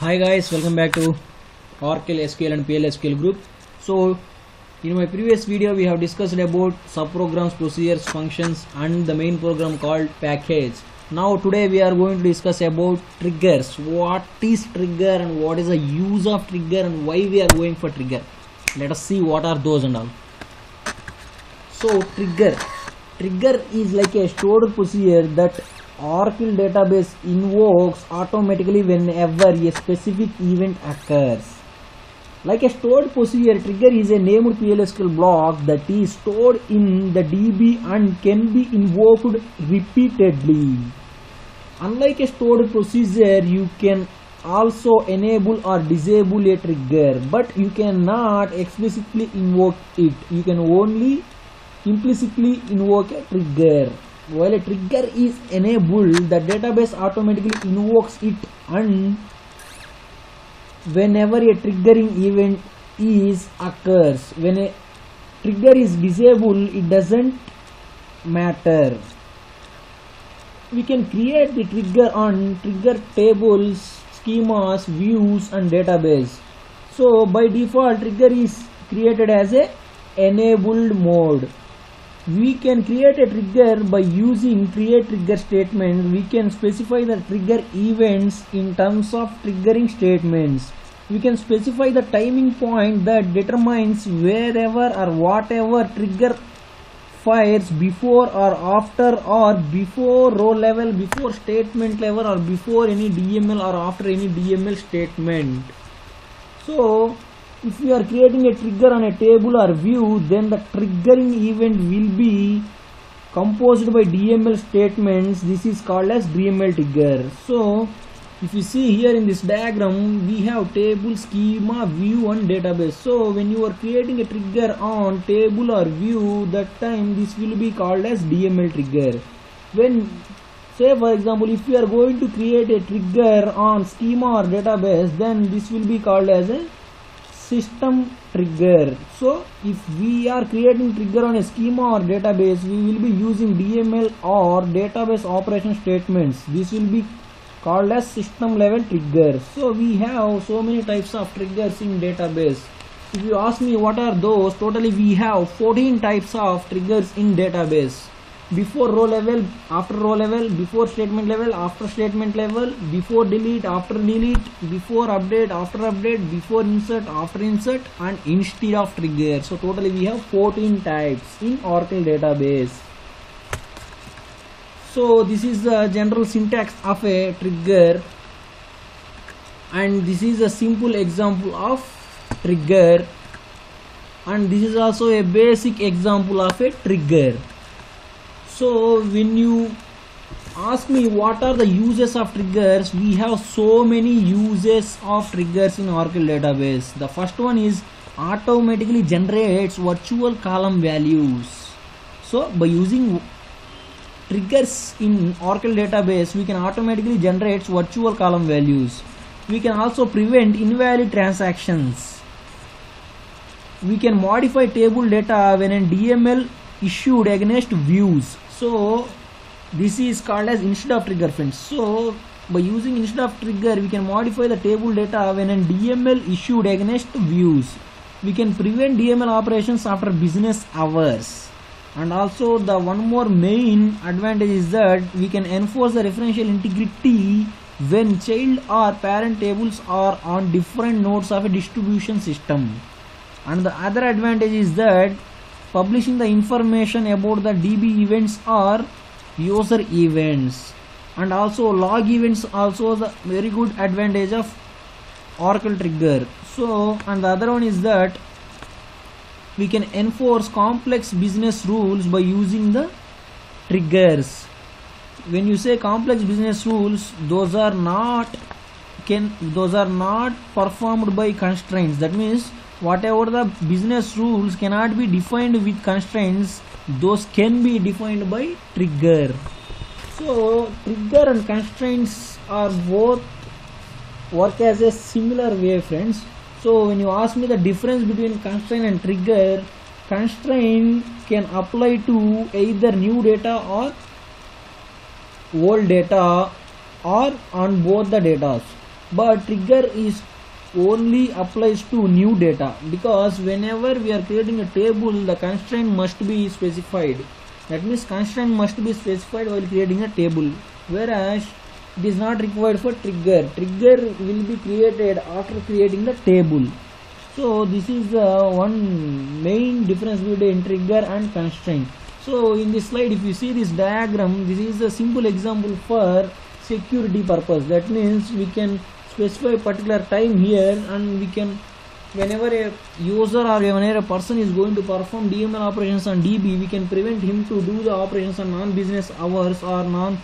Hi guys, welcome back to Oracle SQL and PLSQL group. So, in my previous video we have discussed about subprograms, procedures, functions and the main program called package. Now today we are going to discuss about triggers. What is trigger and what is the use of trigger and why we are going for trigger. Let us see what are those and all. So trigger. Trigger is like a stored procedure that Oracle database invokes automatically whenever a specific event occurs. Like a stored procedure, trigger is a named PLSQL block that is stored in the DB and can be invoked repeatedly. Unlike a stored procedure, you can also enable or disable a trigger, but you cannot explicitly invoke it. You can only implicitly invoke a trigger. While a trigger is enabled, the database automatically invokes it and whenever a triggering event is occurs when a trigger is disabled it doesn't matter. We can create the trigger on trigger tables schemas views and database. So by default trigger is created as a enabled mode we can create a trigger by using create trigger statement we can specify the trigger events in terms of triggering statements. We can specify the timing point that determines wherever or whatever trigger fires before or after or before row level before statement level or before any dml or after any dml statement. So if we are creating a trigger on a table or view then the triggering event will be composed by dml statements. This is called as dml trigger. So if you see here in this diagram we have table schema view and database. So when you are creating a trigger on table or view that time this will be called as dml trigger. When say for example if we are going to create a trigger on schema or database then this will be called as a system trigger. So if we are creating trigger on a schema or database we will be using dml or database operation statements. This will be called as system level trigger. So we have so many types of triggers in database. If you ask me what are those totally we have 14 types of triggers in database before row level after row level before statement level after statement level before delete after delete before update after update before insert after insert and instead of trigger. So totally we have 14 types in oracle database. So this is the general syntax of a trigger and this is a simple example of trigger and this is also a basic example of a trigger so when you ask me what are the uses of triggers we have so many uses of triggers in oracle database. The first one is automatically generates virtual column values. So by using triggers in oracle database we can automatically generate virtual column values. We can also prevent invalid transactions. We can modify table data when a dml issued against views so this is called as instead of trigger friends so by using instead of trigger we can modify the table data when a dml issued against views. We can prevent dml operations after business hours. And also the one more main advantage is that we can enforce the referential integrity when child or parent tables are on different nodes of a distribution system. And the other advantage is that publishing the information about the db events or user events. And also log events also the very good advantage of oracle trigger. So and the other one is that we can enforce complex business rules by using the triggers. When you say complex business rules those are not can those are not performed by constraints. That means whatever the business rules cannot be defined with constraints those can be defined by trigger. So trigger and constraints are both work as a similar way friends. So when you ask me the difference between constraint and trigger constraint can apply to either new data or old data or on both the data but trigger is only applies to new data. Because whenever we are creating a table the constraint must be specified. That means constraint must be specified while creating a table. Whereas it is not required for trigger. Trigger will be created after creating the table. So this is the one main difference between trigger and constraint. So in this slide if you see this diagram this is a simple example for security purpose. That means we can specify particular time here and we can whenever a user or whenever a person is going to perform DML operations on DB we can prevent him to do the operations on non-business hours or non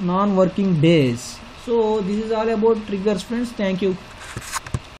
non-working days. So this is all about triggers friends. Thank you